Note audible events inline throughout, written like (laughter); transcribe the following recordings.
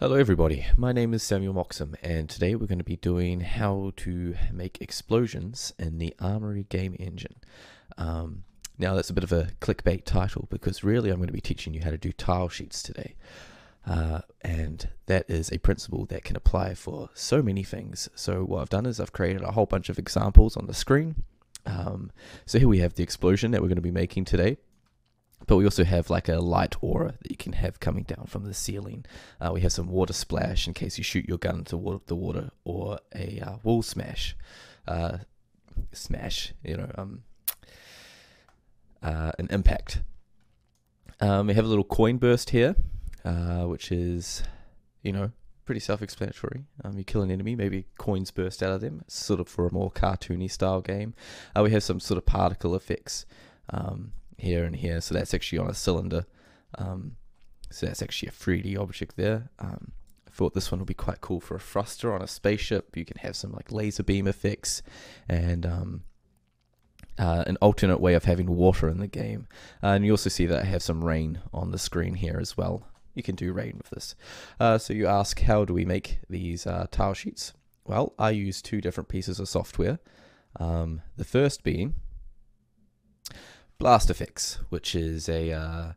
Hello everybody, my name is Samuel Moxham and today we're going to be doing how to make explosions in the Armory game engine. Um, now that's a bit of a clickbait title because really I'm going to be teaching you how to do tile sheets today. Uh, and that is a principle that can apply for so many things. So what I've done is I've created a whole bunch of examples on the screen. Um, so here we have the explosion that we're going to be making today. But we also have like a light aura that you can have coming down from the ceiling. Uh, we have some water splash in case you shoot your gun into the water, or a uh, wall smash, uh, smash. You know, um, uh, an impact. Um, we have a little coin burst here, uh, which is, you know, pretty self-explanatory. Um, you kill an enemy, maybe coins burst out of them. Sort of for a more cartoony style game. Uh, we have some sort of particle effects. Um, here and here. So that's actually on a cylinder. Um, so that's actually a 3D object there. Um, I thought this one would be quite cool for a thruster on a spaceship. You can have some like laser beam effects and um, uh, an alternate way of having water in the game. Uh, and you also see that I have some rain on the screen here as well. You can do rain with this. Uh, so you ask, how do we make these uh, tile sheets? Well, I use two different pieces of software. Um, the first being BlastFX, which is a uh,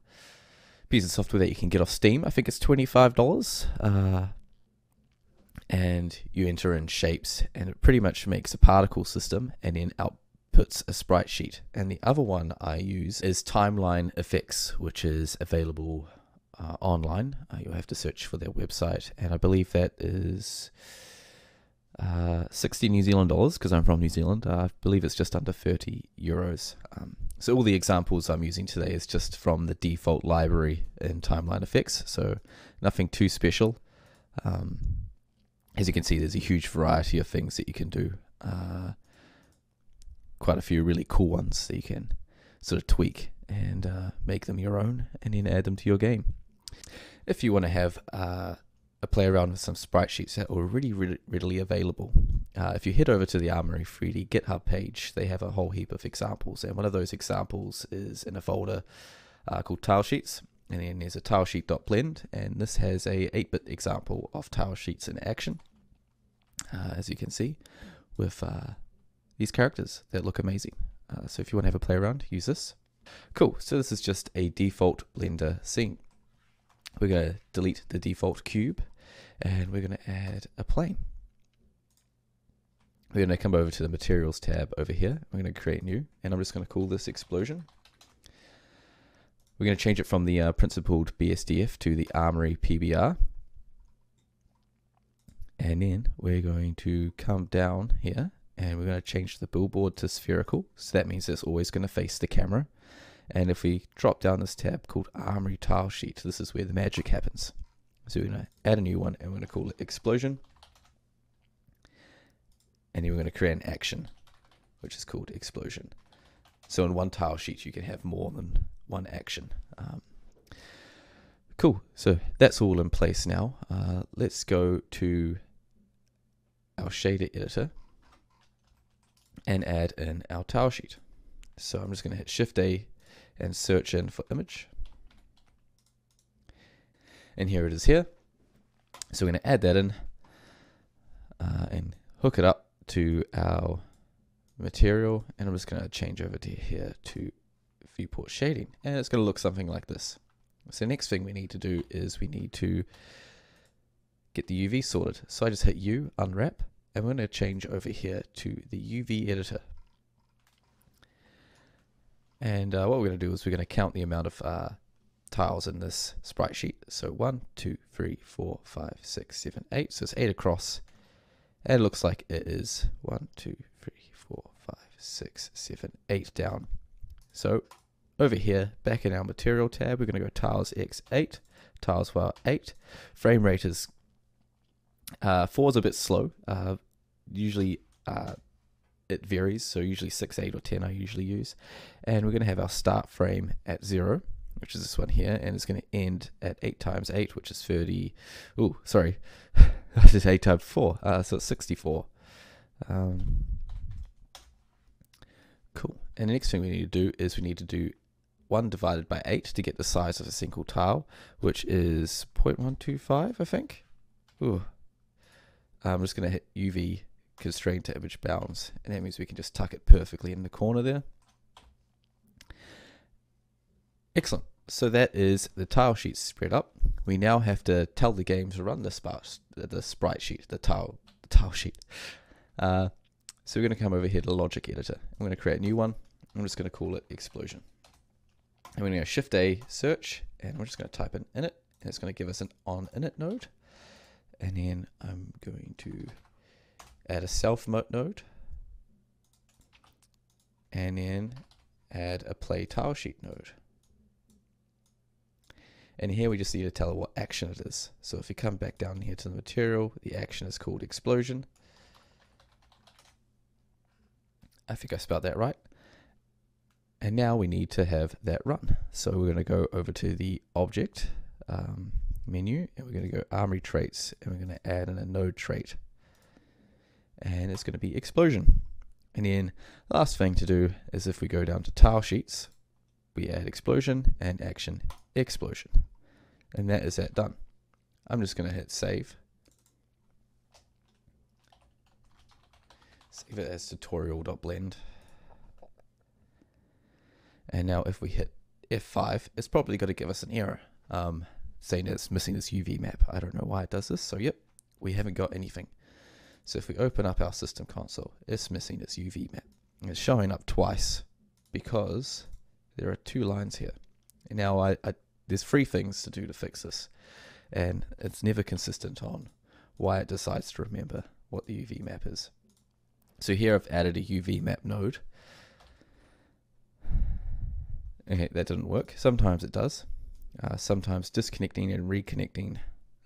piece of software that you can get off Steam. I think it's $25. Uh, and you enter in shapes, and it pretty much makes a particle system and then outputs a sprite sheet. And the other one I use is Timeline Effects, which is available uh, online. Uh, you'll have to search for their website, and I believe that is uh, 60 New Zealand dollars because I'm from New Zealand. Uh, I believe it's just under 30 euros. Um, so all the examples I'm using today is just from the default library in Timeline Effects, so nothing too special. Um, as you can see, there's a huge variety of things that you can do. Uh, quite a few really cool ones that you can sort of tweak and uh, make them your own and then add them to your game. If you want to have uh, play around with some sprite sheets that are already readily available. Uh, if you head over to the Armory 3D GitHub page, they have a whole heap of examples, and one of those examples is in a folder uh, called tile sheets, and then there's a tilesheet.blend, and this has a 8-bit example of tile sheets in action, uh, as you can see, with uh, these characters that look amazing. Uh, so if you want to have a play around, use this. Cool, so this is just a default Blender scene. We're going to delete the default cube and we're going to add a plane. We're going to come over to the materials tab over here. We're going to create new, and I'm just going to call this explosion. We're going to change it from the uh, principled BSDF to the Armory PBR. And then we're going to come down here and we're going to change the billboard to spherical. So that means it's always going to face the camera. And if we drop down this tab called Armory Tile Sheet, this is where the magic happens. So we're going to add a new one and we're going to call it explosion. And then we're going to create an action, which is called explosion. So in one tile sheet, you can have more than one action. Um, cool. So that's all in place now. Uh, let's go to our shader editor and add in our tile sheet. So I'm just going to hit Shift A and search in for image and here it is here. So we're going to add that in uh, and hook it up to our material and I'm just going to change over to here to viewport shading and it's going to look something like this. So next thing we need to do is we need to get the UV sorted. So I just hit U, unwrap, and we're going to change over here to the UV editor. And uh, what we're going to do is we're going to count the amount of uh, tiles in this sprite sheet. So one, two, three, four, five, six, seven, eight. So it's eight across. And it looks like it is one, two, three, four, five, six, seven, eight down. So over here, back in our material tab, we're going to go tiles x8, tiles y8. Frame rate is uh, 4 is a bit slow. Uh, usually uh, it varies, so usually 6, 8, or 10 I usually use. And we're going to have our start frame at 0 which is this one here, and it's going to end at 8 times 8, which is 30. Oh, sorry. (laughs) I did 8 times 4, uh, so it's 64. Um, cool. And the next thing we need to do is we need to do 1 divided by 8 to get the size of a single tile, which is 0.125, I think. Ooh. I'm just going to hit UV constraint to image bounds, and that means we can just tuck it perfectly in the corner there. Excellent. So that is the tile sheet spread up. We now have to tell the game to run the, sparse, the sprite sheet, the tile, the tile sheet. Uh, so we're going to come over here to logic editor. I'm going to create a new one. I'm just going to call it explosion. We're going to go shift A search, and we're just going to type in init, and it's going to give us an on init node. And then I'm going to add a self node, and then add a play tile sheet node. And here we just need to tell it what action it is. So if you come back down here to the material, the action is called explosion. I think I spelled that right. And now we need to have that run. So we're going to go over to the object um, menu and we're going to go armory traits and we're going to add in a node trait. And it's going to be explosion. And then last thing to do is if we go down to tile sheets, we add explosion and action explosion. And that is that done. I'm just going to hit save. Save it as tutorial.blend. And now if we hit F5, it's probably going to give us an error um, saying it's missing this UV map. I don't know why it does this. So yep, we haven't got anything. So if we open up our system console, it's missing its UV map. It's showing up twice because there are two lines here. And now I, I there's three things to do to fix this. And it's never consistent on why it decides to remember what the UV map is. So here I've added a UV map node. Okay, that didn't work. Sometimes it does. Uh, sometimes disconnecting and reconnecting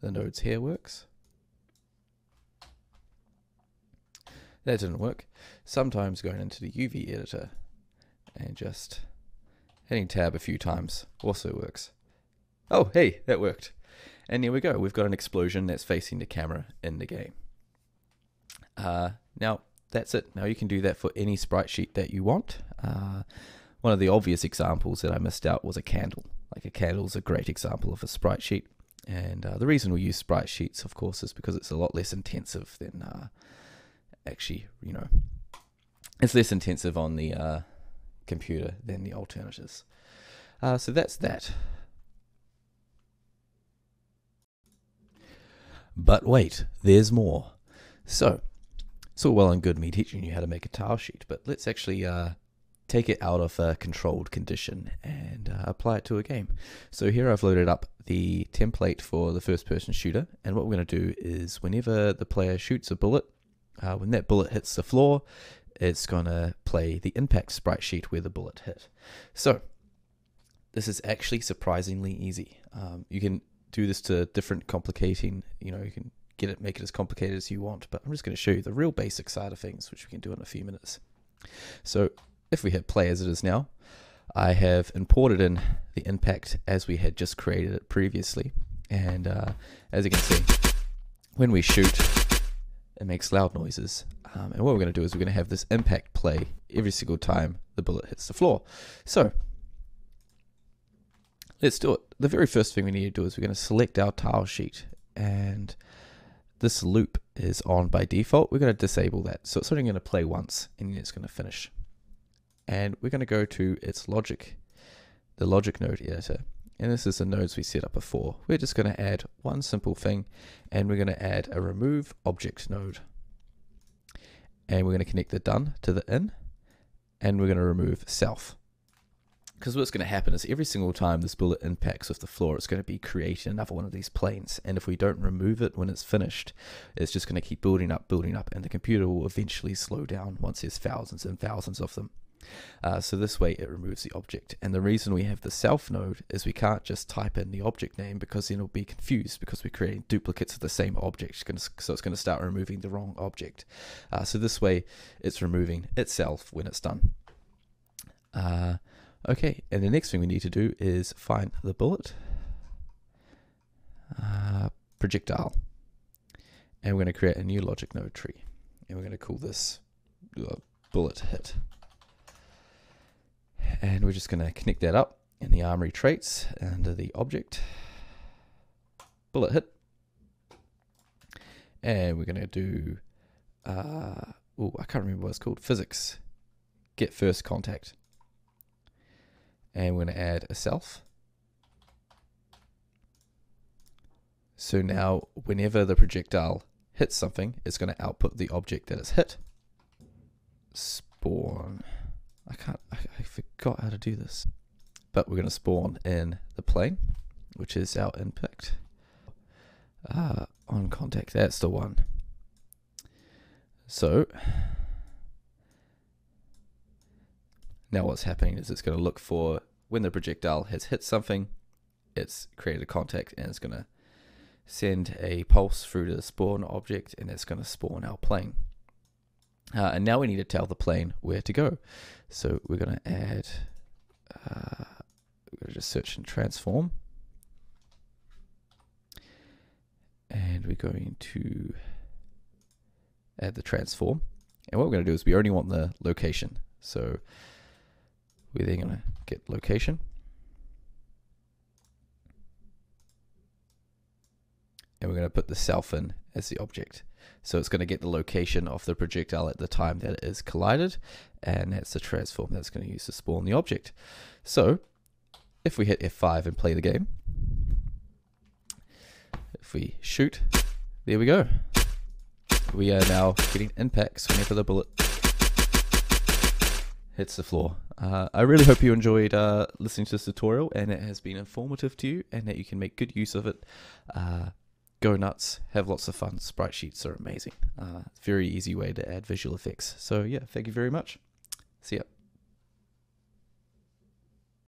the nodes here works. That didn't work. Sometimes going into the UV editor and just hitting tab a few times also works. Oh, hey, that worked. And here we go. We've got an explosion that's facing the camera in the game. Uh, now, that's it. Now you can do that for any sprite sheet that you want. Uh, one of the obvious examples that I missed out was a candle. Like a candle is a great example of a sprite sheet. And uh, the reason we use sprite sheets, of course, is because it's a lot less intensive than uh, actually, you know, it's less intensive on the uh, computer than the alternatives. Uh, so that's that. But wait, there's more. So, it's all well and good me teaching you how to make a tile sheet, but let's actually uh, take it out of a controlled condition and uh, apply it to a game. So here I've loaded up the template for the first person shooter and what we're going to do is whenever the player shoots a bullet, uh, when that bullet hits the floor, it's going to play the impact sprite sheet where the bullet hit. So this is actually surprisingly easy. Um, you can do this to different complicating, you know, you can get it, make it as complicated as you want, but I'm just going to show you the real basic side of things, which we can do in a few minutes. So if we hit play as it is now, I have imported in the impact as we had just created it previously. And uh, as you can see, when we shoot, it makes loud noises. Um, and what we're going to do is we're going to have this impact play every single time the bullet hits the floor. So let's do it. The very first thing we need to do is we're going to select our tile sheet and this loop is on by default. We're going to disable that. So it's only going to play once and then it's going to finish. And we're going to go to its logic, the logic node editor. And this is the nodes we set up before. We're just going to add one simple thing and we're going to add a remove object node. And we're going to connect the done to the in and we're going to remove self because what's going to happen is every single time this bullet impacts with the floor, it's going to be creating another one of these planes. And if we don't remove it when it's finished, it's just going to keep building up, building up, and the computer will eventually slow down once there's thousands and thousands of them. Uh, so this way it removes the object. And the reason we have the self node is we can't just type in the object name because then it'll be confused because we're creating duplicates of the same object. So it's going to start removing the wrong object. Uh, so this way it's removing itself when it's done. Uh, Okay, and the next thing we need to do is find the bullet, uh, projectile, and we're going to create a new logic node tree, and we're going to call this uh, bullet hit. And we're just going to connect that up in the armory traits under the object, bullet hit. and we're going to do, uh, oh, I can't remember what it's called, physics, get first contact. And we're going to add a self. So now whenever the projectile hits something, it's going to output the object that it's hit. Spawn. I can't, I, I forgot how to do this. But we're going to spawn in the plane, which is our impact. Uh, on contact, that's the one. So, now what's happening is it's going to look for when the projectile has hit something, it's created a contact and it's going to send a pulse through to the spawn object and it's going to spawn our plane. Uh, and now we need to tell the plane where to go. So we're going to add, uh, we're going to just search and transform. And we're going to add the transform. And what we're going to do is we only want the location. So we're then going to get location. And we're going to put the self in as the object. So it's going to get the location of the projectile at the time that it is collided, and that's the transform that's going to use to spawn the object. So if we hit F5 and play the game, if we shoot, there we go. We are now getting impacts whenever the bullet hits the floor. Uh, I really hope you enjoyed uh, listening to this tutorial and it has been informative to you and that you can make good use of it. Uh, go nuts, have lots of fun. Sprite sheets are amazing. Uh, very easy way to add visual effects. So yeah, thank you very much. See ya.